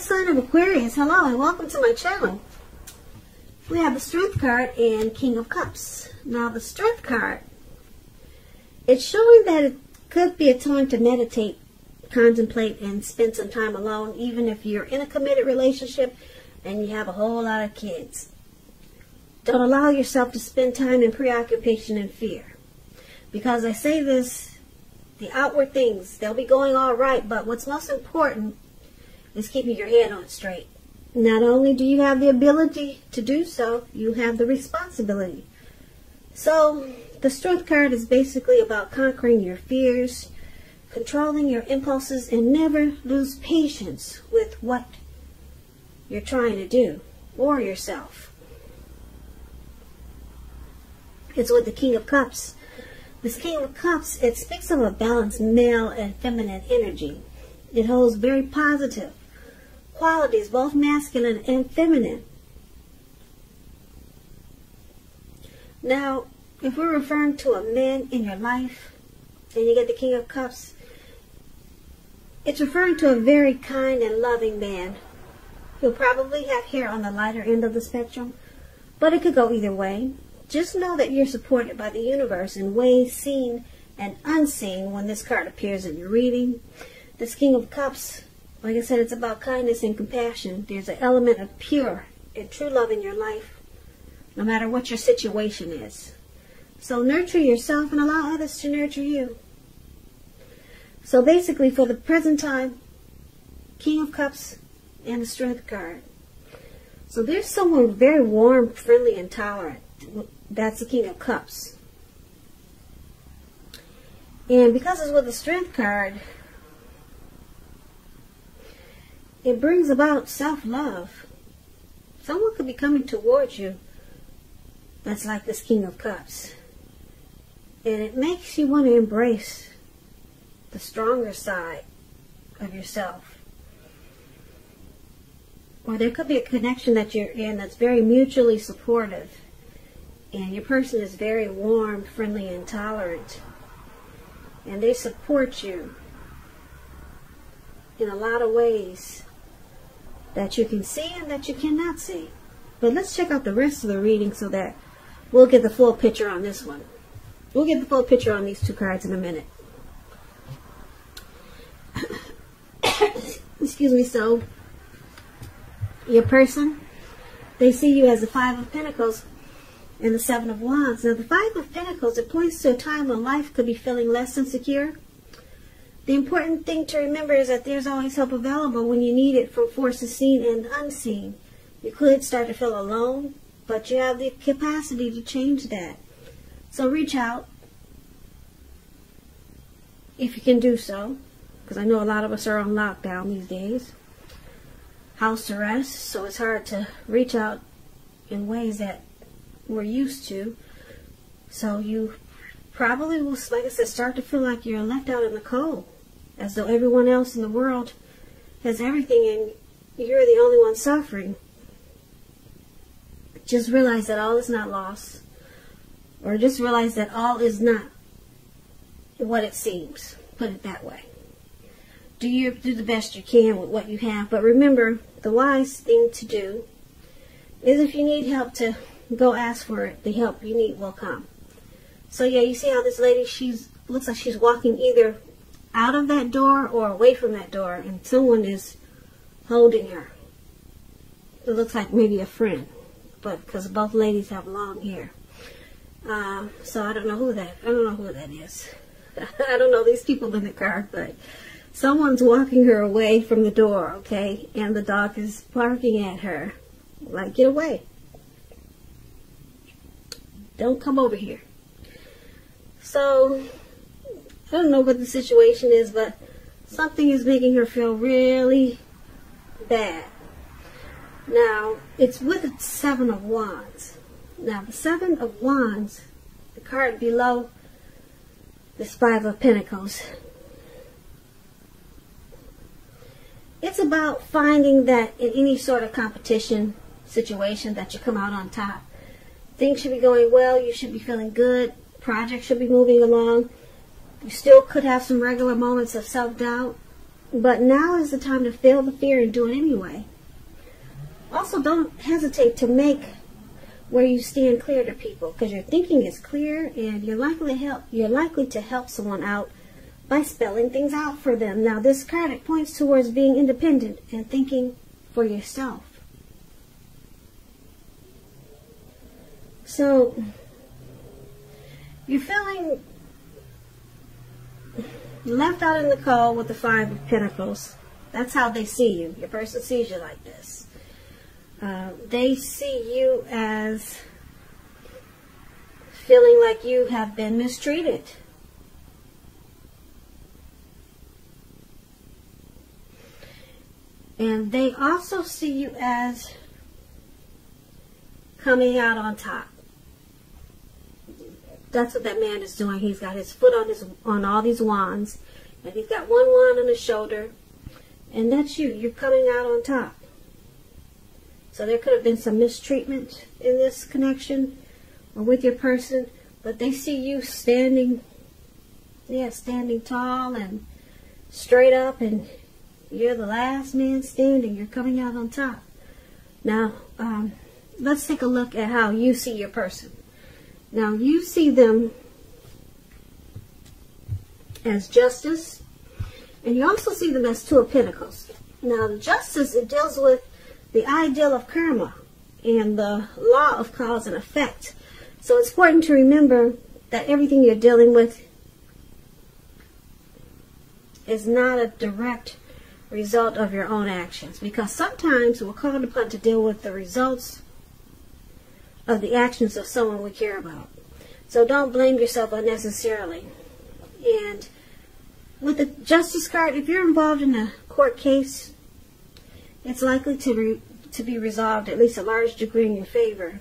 Zodiac sign of Aquarius, hello and welcome to my channel. We have the Strength card and King of Cups. Now the Strength card, it's showing that it could be a time to meditate, contemplate, and spend some time alone, even if you're in a committed relationship and you have a whole lot of kids. Don't allow yourself to spend time in preoccupation and fear. Because I say this, the outward things, they'll be going all right, but what's most important is keeping your head on straight. Not only do you have the ability to do so, you have the responsibility. So, the Strength card is basically about conquering your fears, controlling your impulses, and never lose patience with what you're trying to do or yourself. It's with the King of Cups. This King of Cups, it speaks of a balanced male and feminine energy. It holds very positive qualities, both masculine and feminine. Now, if we're referring to a man in your life, and you get the King of Cups, it's referring to a very kind and loving man He'll probably have hair on the lighter end of the spectrum, but it could go either way. Just know that you're supported by the universe in ways seen and unseen when this card appears in your reading. This King of Cups like I said, it's about kindness and compassion. There's an element of pure and true love in your life, no matter what your situation is. So nurture yourself and allow others to nurture you. So basically, for the present time, King of Cups and the Strength card. So there's someone very warm, friendly, and tolerant. That's the King of Cups. And because it's with the Strength card, it brings about self-love. Someone could be coming towards you that's like this King of Cups. And it makes you want to embrace the stronger side of yourself. Or there could be a connection that you're in that's very mutually supportive. And your person is very warm, friendly, and tolerant. And they support you in a lot of ways that you can see and that you cannot see. But let's check out the rest of the reading so that we'll get the full picture on this one. We'll get the full picture on these two cards in a minute. Excuse me, so your person, they see you as the Five of Pentacles and the Seven of Wands. Now, the Five of Pentacles, it points to a time when life could be feeling less insecure the important thing to remember is that there's always help available when you need it from forces seen and unseen. You could start to feel alone, but you have the capacity to change that. So reach out if you can do so, because I know a lot of us are on lockdown these days. House arrest, so it's hard to reach out in ways that we're used to. So you probably will, like I said, start to feel like you're left out in the cold as though everyone else in the world has everything and you're the only one suffering. Just realize that all is not lost. Or just realize that all is not what it seems. Put it that way. Do you do the best you can with what you have. But remember, the wise thing to do is if you need help to go ask for it. The help you need will come. So yeah, you see how this lady, she's looks like she's walking either out of that door or away from that door and someone is holding her. It looks like maybe a friend, but because both ladies have long hair. Um, so I don't know who that, I don't know who that is. I don't know these people in the car, but someone's walking her away from the door, okay? And the dog is barking at her. Like, get away. Don't come over here. So, I don't know what the situation is, but something is making her feel really bad. Now, it's with the Seven of Wands. Now, the Seven of Wands, the card below this Five of Pentacles, it's about finding that in any sort of competition situation that you come out on top. Things should be going well. You should be feeling good. Projects should be moving along. You still could have some regular moments of self-doubt, But now is the time to feel the fear and do it anyway. Also, don't hesitate to make where you stand clear to people because your thinking is clear and you're likely to help you're likely to help someone out by spelling things out for them. Now this card it points towards being independent and thinking for yourself. So you're feeling left out in the cold with the Five of Pentacles. That's how they see you. Your person sees you like this. Uh, they see you as feeling like you have been mistreated. And they also see you as coming out on top. That's what that man is doing. He's got his foot on his on all these wands, and he's got one wand on his shoulder, and that's you. You're coming out on top. So there could have been some mistreatment in this connection or with your person, but they see you standing, yeah, standing tall and straight up, and you're the last man standing. You're coming out on top. Now, um, let's take a look at how you see your person. Now, you see them as justice, and you also see them as two of pentacles. Now, justice, it deals with the ideal of karma and the law of cause and effect. So it's important to remember that everything you're dealing with is not a direct result of your own actions because sometimes we're called upon to deal with the results of the actions of someone we care about. So don't blame yourself unnecessarily. And with the justice card, if you're involved in a court case, it's likely to, re, to be resolved at least a large degree in your favor.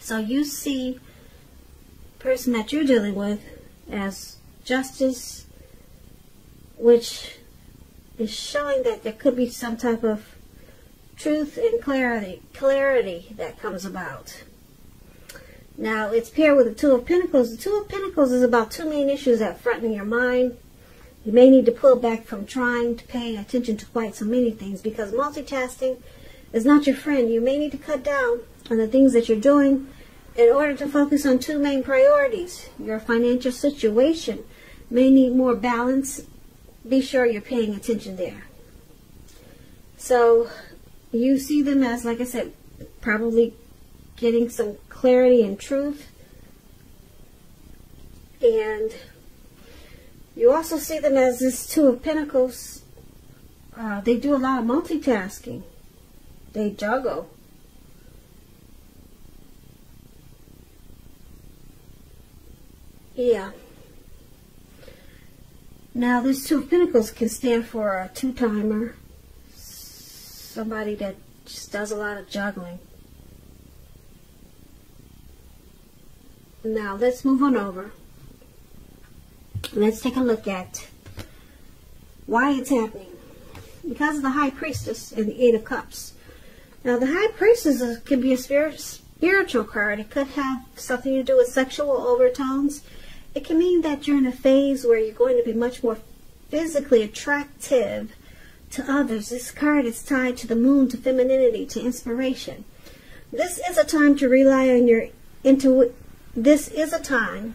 So you see person that you're dealing with as justice, which is showing that there could be some type of truth and clarity, clarity that comes about. Now, it's paired with the Two of Pentacles. The Two of Pentacles is about two main issues that in your mind you may need to pull back from trying to pay attention to quite so many things because multitasking is not your friend. You may need to cut down on the things that you're doing in order to focus on two main priorities. Your financial situation may need more balance. Be sure you're paying attention there. So you see them as, like I said, probably getting some clarity and truth. And you also see them as this Two of Pentacles. Uh, they do a lot of multitasking. They juggle. Yeah. Now, this Two of Pentacles can stand for a two-timer. Somebody that just does a lot of juggling. Now, let's move on over let's take a look at why it's happening. Because of the High Priestess and the Eight of Cups. Now, the High Priestess can be a spirit, spiritual card. It could have something to do with sexual overtones. It can mean that you're in a phase where you're going to be much more physically attractive to others. This card is tied to the moon, to femininity, to inspiration. This is a time to rely on your intuition. This is a time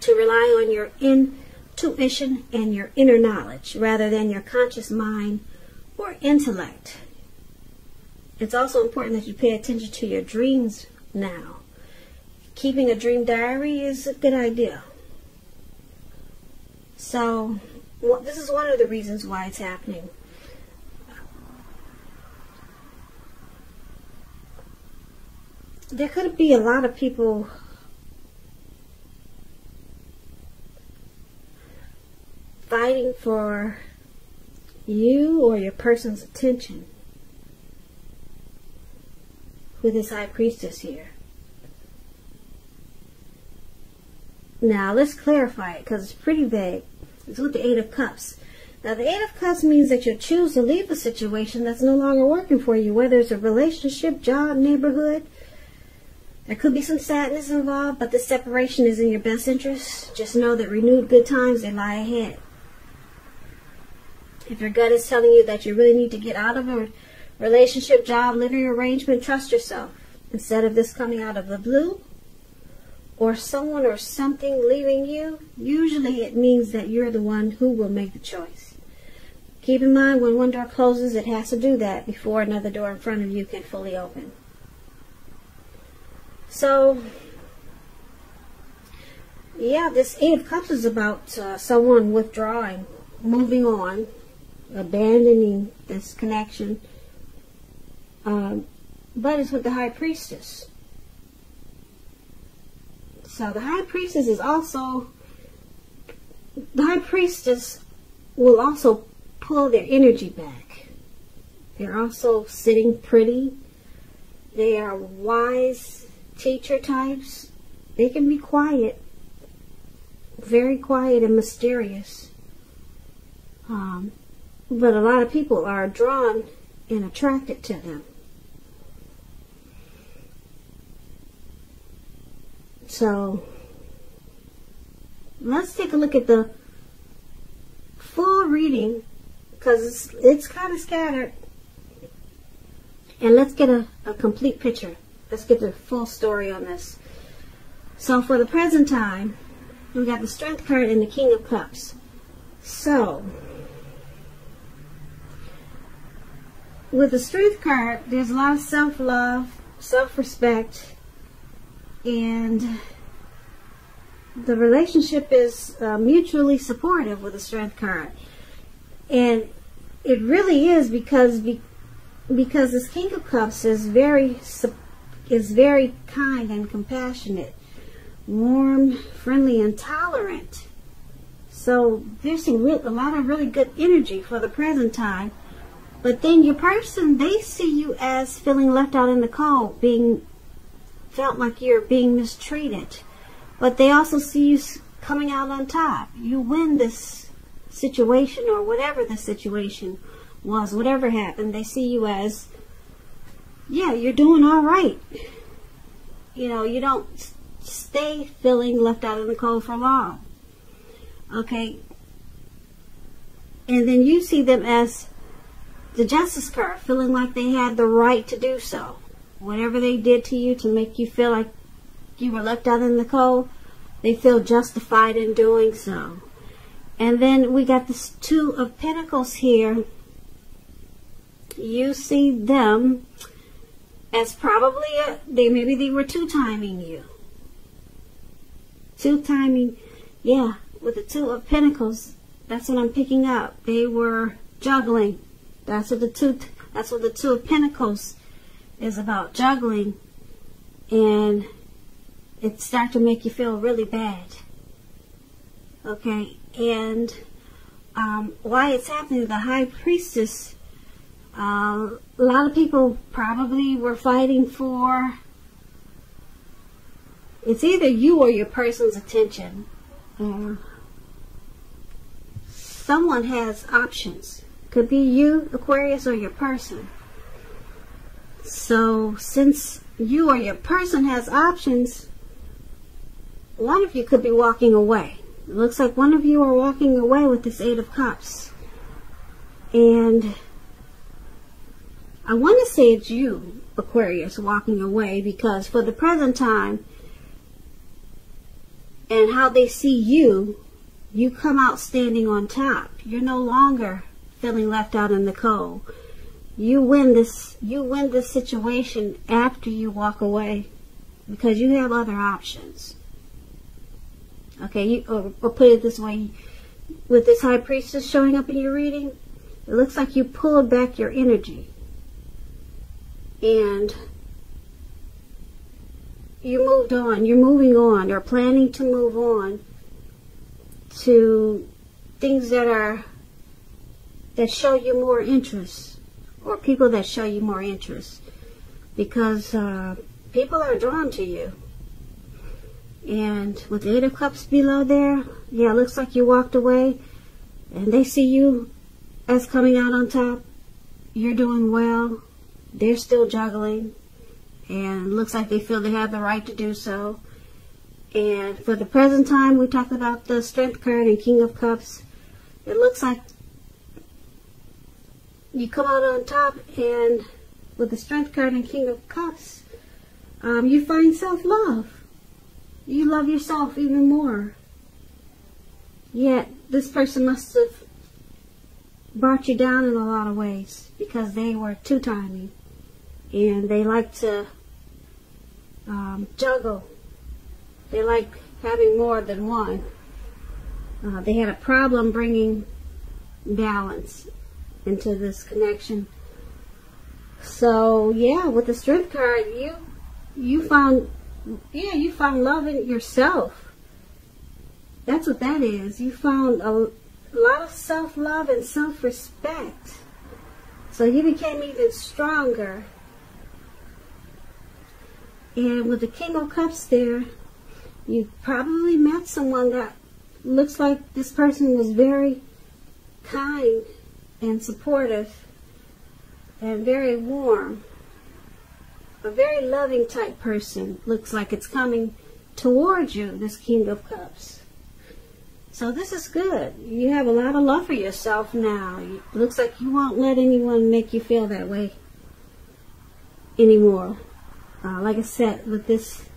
to rely on your intuition and your inner knowledge rather than your conscious mind or intellect. It's also important that you pay attention to your dreams now. Keeping a dream diary is a good idea. So, this is one of the reasons why it's happening. There could be a lot of people fighting for you or your person's attention with this high priestess here. Now, let's clarify it because it's pretty vague. It's with the Eight of Cups. Now, the Eight of Cups means that you'll choose to leave a situation that's no longer working for you, whether it's a relationship, job, neighborhood. There could be some sadness involved, but the separation is in your best interest. Just know that renewed good times, they lie ahead. If your gut is telling you that you really need to get out of a relationship, job, living arrangement, trust yourself. Instead of this coming out of the blue or someone or something leaving you, usually it means that you're the one who will make the choice. Keep in mind when one door closes, it has to do that before another door in front of you can fully open. So, yeah, this Eight of Cups is about uh, someone withdrawing, moving on, abandoning this connection. Um, but it's with the High Priestess. So the High Priestess is also, the High Priestess will also pull their energy back. They're also sitting pretty. They are wise teacher types. They can be quiet, very quiet and mysterious. Um, but a lot of people are drawn and attracted to them. So, let's take a look at the full reading because it's, it's kind of scattered. And let's get a, a complete picture. Let's get the full story on this. So for the present time, we got the Strength card and the King of Cups. So, with the Strength card, there's a lot of self-love, self-respect, and the relationship is uh, mutually supportive with the Strength card. And it really is because be, because this King of Cups is very is very kind and compassionate, warm, friendly, and tolerant. So there's a, a lot of really good energy for the present time. But then your person, they see you as feeling left out in the cold, being felt like you're being mistreated. But they also see you coming out on top. You win this situation or whatever the situation was, whatever happened, they see you as, yeah, you're doing all right. You know, you don't stay feeling left out in the cold for long. Okay? And then you see them as the justice card, feeling like they had the right to do so. Whatever they did to you to make you feel like you were left out in the cold, they feel justified in doing so. And then we got this Two of Pentacles here. You see them as probably, a, they maybe they were two-timing you. Two-timing, yeah, with the Two of Pentacles, that's what I'm picking up. They were juggling. That's what the two, that's what the Two of Pentacles is about, juggling. And it starts to make you feel really bad. Okay, and um, why it's happening, the high priestess, uh, a lot of people probably were fighting for, it's either you or your person's attention. Uh, someone has options. Could be you, Aquarius, or your person. So since you or your person has options, one of you could be walking away. It looks like one of you are walking away with this Eight of Cups. And I want to say it's you, Aquarius, walking away because for the present time and how they see you, you come out standing on top. You're no longer feeling left out in the cold. You win this you win this situation after you walk away because you have other options. Okay, you, or, or put it this way, with this high priestess showing up in your reading, it looks like you pulled back your energy. And you moved on. You're moving on or planning to move on to things that are that show you more interest or people that show you more interest because uh, people are drawn to you. And with Eight of Cups below there, yeah, it looks like you walked away. And they see you as coming out on top. You're doing well. They're still juggling. And looks like they feel they have the right to do so. And for the present time, we talked about the Strength card and King of Cups. It looks like you come out on top and with the Strength card and King of Cups, um, you find self-love. You love yourself even more. Yet, this person must have brought you down in a lot of ways because they were two-timing. And they like to um, juggle. They like having more than one. Uh, they had a problem bringing balance into this connection. So yeah, with the strength card, you you found yeah you found love in yourself. That's what that is. You found a, lot of self love and self respect. So you became even stronger. And with the King of Cups there, you probably met someone that looks like this person was very kind and supportive and very warm. A very loving type person looks like it's coming towards you, this King of Cups. So this is good. You have a lot of love for yourself now. It looks like you won't let anyone make you feel that way anymore. Uh, like I said, with this,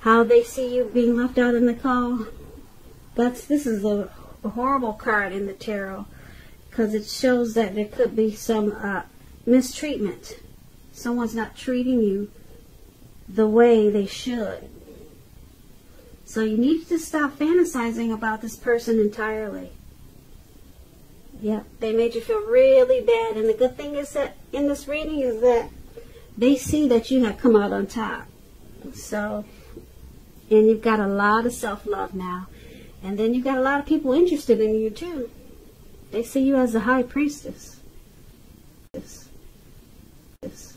how they see you being left out in the cold, that's, this is a, a horrible card in the tarot because it shows that there could be some uh, mistreatment. Someone's not treating you the way they should. So you need to stop fantasizing about this person entirely. Yeah, they made you feel really bad. And the good thing is that in this reading is that they see that you have come out on top. So, and you've got a lot of self-love now. And then you've got a lot of people interested in you too. They see you as a high priestess. This. This.